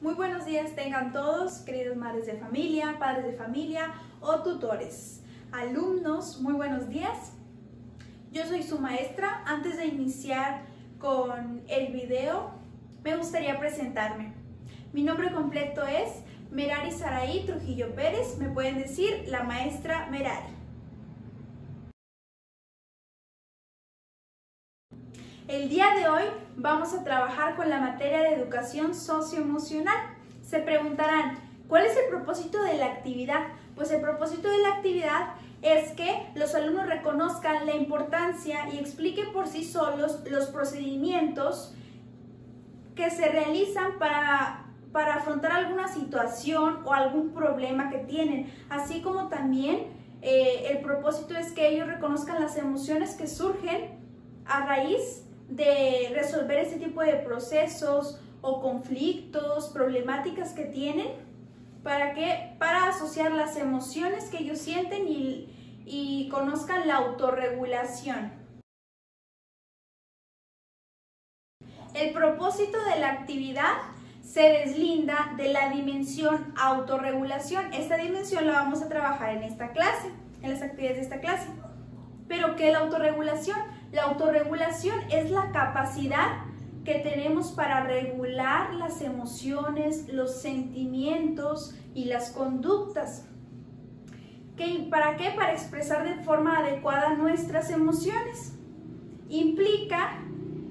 Muy buenos días tengan todos, queridos madres de familia, padres de familia o tutores. Alumnos, muy buenos días. Yo soy su maestra. Antes de iniciar con el video, me gustaría presentarme. Mi nombre completo es Merari Saraí Trujillo Pérez. Me pueden decir la maestra Merari. El día de hoy vamos a trabajar con la materia de educación socioemocional. Se preguntarán, ¿cuál es el propósito de la actividad? Pues el propósito de la actividad es que los alumnos reconozcan la importancia y expliquen por sí solos los procedimientos que se realizan para, para afrontar alguna situación o algún problema que tienen, así como también eh, el propósito es que ellos reconozcan las emociones que surgen a raíz de resolver ese tipo de procesos o conflictos, problemáticas que tienen, para que para asociar las emociones que ellos sienten y, y conozcan la autorregulación. El propósito de la actividad se deslinda de la dimensión autorregulación. Esta dimensión la vamos a trabajar en esta clase, en las actividades de esta clase. Pero ¿qué es la autorregulación? La autorregulación es la capacidad que tenemos para regular las emociones, los sentimientos y las conductas. ¿Para qué? Para expresar de forma adecuada nuestras emociones. Implica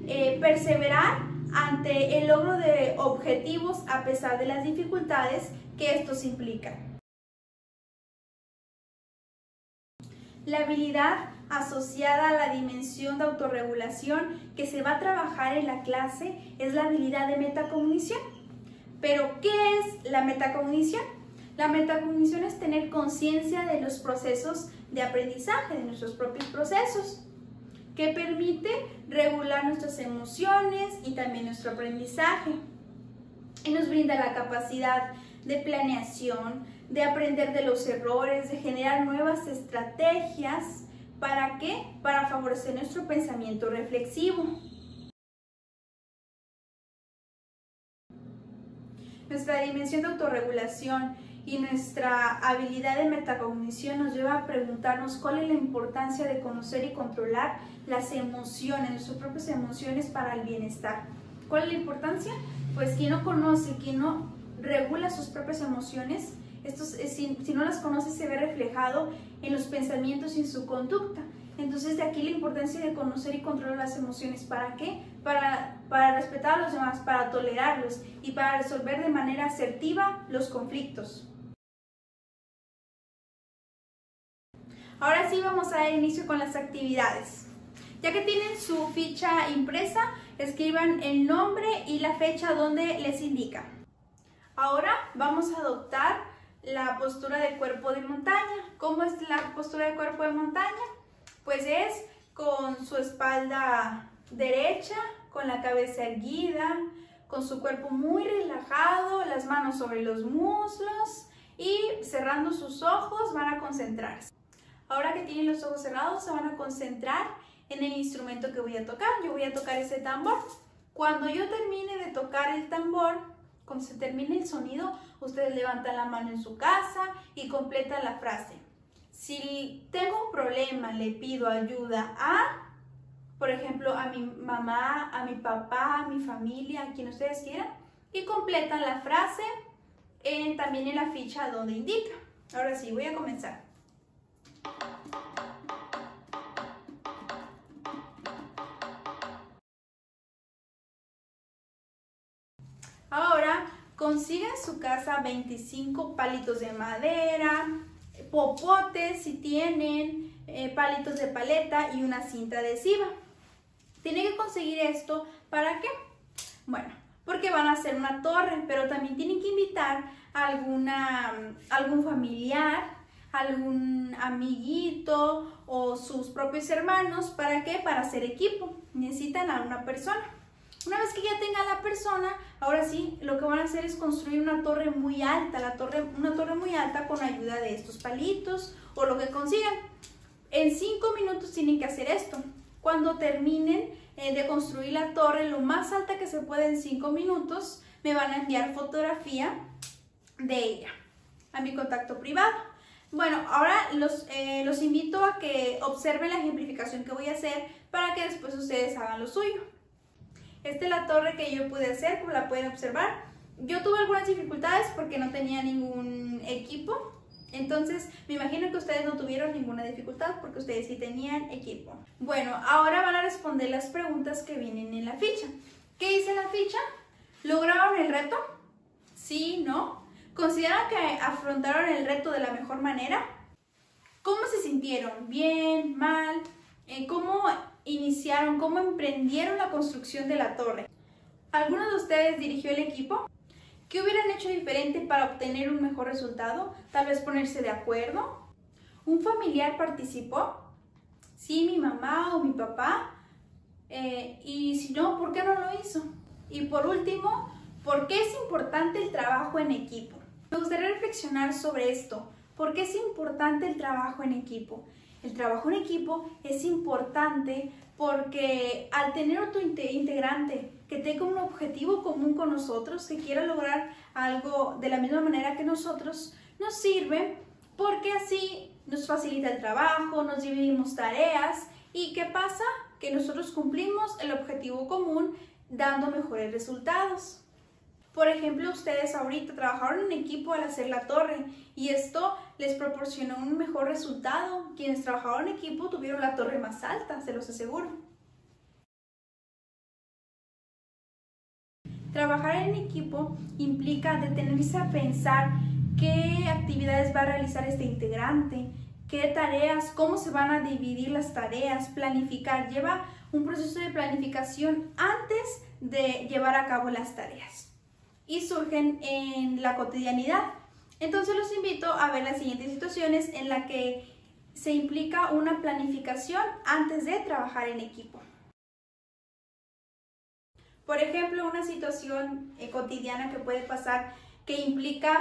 eh, perseverar ante el logro de objetivos a pesar de las dificultades que estos implican. La habilidad asociada a la dimensión de autorregulación que se va a trabajar en la clase es la habilidad de metacognición. Pero, ¿qué es la metacognición? La metacognición es tener conciencia de los procesos de aprendizaje, de nuestros propios procesos, que permite regular nuestras emociones y también nuestro aprendizaje. Y nos brinda la capacidad de planeación, de aprender de los errores, de generar nuevas estrategias. ¿Para qué? Para favorecer nuestro pensamiento reflexivo. Nuestra dimensión de autorregulación y nuestra habilidad de metacognición nos lleva a preguntarnos cuál es la importancia de conocer y controlar las emociones, nuestras propias emociones para el bienestar. ¿Cuál es la importancia? Pues quien no conoce, quien no regula sus propias emociones, eh, si, no las conoce se ve reflejado en los pensamientos y en su conducta. Entonces de aquí la importancia de conocer y controlar las emociones. ¿Para qué? Para, para respetar a los demás, para tolerarlos y para resolver de manera asertiva los conflictos. Ahora sí vamos a dar inicio con las actividades. Ya que tienen su ficha impresa, escriban el nombre y la fecha donde les indica. Ahora vamos a adoptar la postura de cuerpo de montaña. ¿Cómo es la postura de cuerpo de montaña? Pues es con su espalda derecha, con la cabeza erguida, con su cuerpo muy relajado, las manos sobre los muslos y cerrando sus ojos van a concentrarse. Ahora que tienen los ojos cerrados se van a concentrar en el instrumento que voy a tocar. Yo voy a tocar ese tambor. Cuando yo termine de tocar el tambor, cuando se termine el sonido, ustedes levantan la mano en su casa y completan la frase. Si tengo un problema, le pido ayuda a, por ejemplo, a mi mamá, a mi papá, a mi familia, a quien ustedes quieran, y completan la frase también en la ficha donde indica. Ahora sí, voy a comenzar. Consiga en su casa 25 palitos de madera, popotes si tienen, eh, palitos de paleta y una cinta adhesiva. Tiene que conseguir esto para qué? Bueno, porque van a hacer una torre, pero también tienen que invitar a alguna, algún familiar, algún amiguito o sus propios hermanos. ¿Para qué? Para hacer equipo. Necesitan a una persona. Una vez que ya tenga la persona, ahora sí, lo que van a hacer es construir una torre muy alta, la torre, una torre muy alta con ayuda de estos palitos o lo que consigan. En cinco minutos tienen que hacer esto. Cuando terminen eh, de construir la torre lo más alta que se puede en 5 minutos, me van a enviar fotografía de ella a mi contacto privado. Bueno, ahora los, eh, los invito a que observen la ejemplificación que voy a hacer para que después ustedes hagan lo suyo. Esta es la torre que yo pude hacer, como la pueden observar. Yo tuve algunas dificultades porque no tenía ningún equipo, entonces me imagino que ustedes no tuvieron ninguna dificultad porque ustedes sí tenían equipo. Bueno, ahora van a responder las preguntas que vienen en la ficha. ¿Qué dice la ficha? ¿Lograron el reto? Sí, no. ¿Consideran que afrontaron el reto de la mejor manera? ¿Cómo se sintieron? ¿Bien? ¿Mal? Eh, ¿Cómo iniciaron? ¿Cómo emprendieron la construcción de la torre? ¿Alguno de ustedes dirigió el equipo? ¿Qué hubieran hecho diferente para obtener un mejor resultado? Tal vez ponerse de acuerdo. ¿Un familiar participó? Sí, mi mamá o mi papá. Eh, y si no, ¿por qué no lo hizo? Y por último, ¿por qué es importante el trabajo en equipo? Me gustaría reflexionar sobre esto. ¿Por qué es importante el trabajo en equipo? El trabajo en equipo es importante porque al tener otro integrante que tenga un objetivo común con nosotros, que quiera lograr algo de la misma manera que nosotros, nos sirve porque así nos facilita el trabajo, nos dividimos tareas y ¿qué pasa? Que nosotros cumplimos el objetivo común dando mejores resultados. Por ejemplo, ustedes ahorita trabajaron en equipo al hacer la torre y esto les proporcionó un mejor resultado. Quienes trabajaron en equipo tuvieron la torre más alta, se los aseguro. Trabajar en equipo implica detenerse a pensar qué actividades va a realizar este integrante, qué tareas, cómo se van a dividir las tareas, planificar. Lleva un proceso de planificación antes de llevar a cabo las tareas y surgen en la cotidianidad. Entonces los invito a ver las siguientes situaciones en las que se implica una planificación antes de trabajar en equipo. Por ejemplo, una situación eh, cotidiana que puede pasar que implica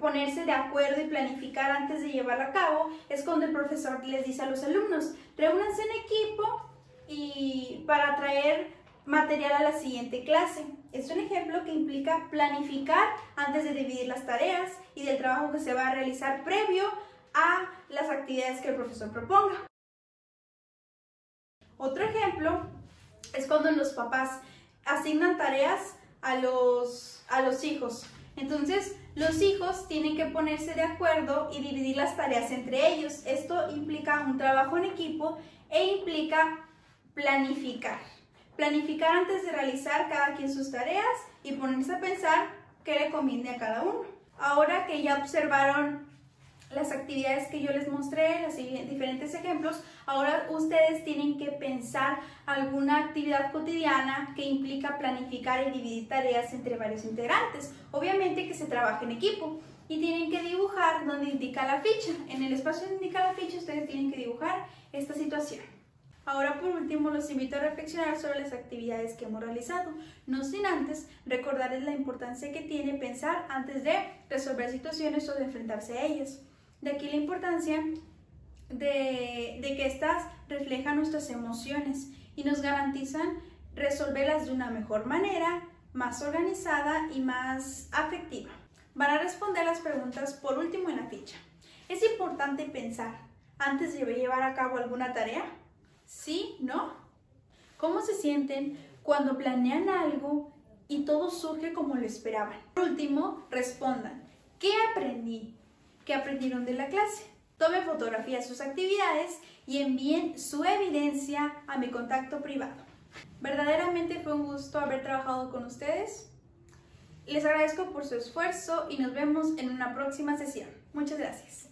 ponerse de acuerdo y planificar antes de llevarlo a cabo es cuando el profesor les dice a los alumnos, reúnanse en equipo y para traer material a la siguiente clase. Es un ejemplo que implica planificar antes de dividir las tareas y del trabajo que se va a realizar previo a las actividades que el profesor proponga. Otro ejemplo es cuando los papás asignan tareas a los, a los hijos. Entonces, los hijos tienen que ponerse de acuerdo y dividir las tareas entre ellos. Esto implica un trabajo en equipo e implica planificar. Planificar antes de realizar cada quien sus tareas y ponerse a pensar qué le conviene a cada uno. Ahora que ya observaron las actividades que yo les mostré, los diferentes ejemplos, ahora ustedes tienen que pensar alguna actividad cotidiana que implica planificar y dividir tareas entre varios integrantes. Obviamente que se trabaje en equipo y tienen que dibujar donde indica la ficha. En el espacio donde indica la ficha ustedes tienen que dibujar esta situación. Ahora por último los invito a reflexionar sobre las actividades que hemos realizado, no sin antes recordarles la importancia que tiene pensar antes de resolver situaciones o de enfrentarse a ellas. De aquí la importancia de, que éstas reflejan nuestras emociones y nos garantizan resolverlas de una mejor manera, más organizada y más afectiva. Van a responder las preguntas por último en la ficha. ¿Es importante pensar antes de llevar a cabo alguna tarea? ¿Sí? ¿No? ¿Cómo se sienten cuando planean algo y todo surge como lo esperaban? Por último, respondan, ¿qué aprendí? ¿Qué aprendieron de la clase? Tomen fotografías de sus actividades y envíen su evidencia a mi contacto privado. Verdaderamente fue un gusto haber trabajado con ustedes. Les agradezco por su esfuerzo y nos vemos en una próxima sesión. Muchas gracias.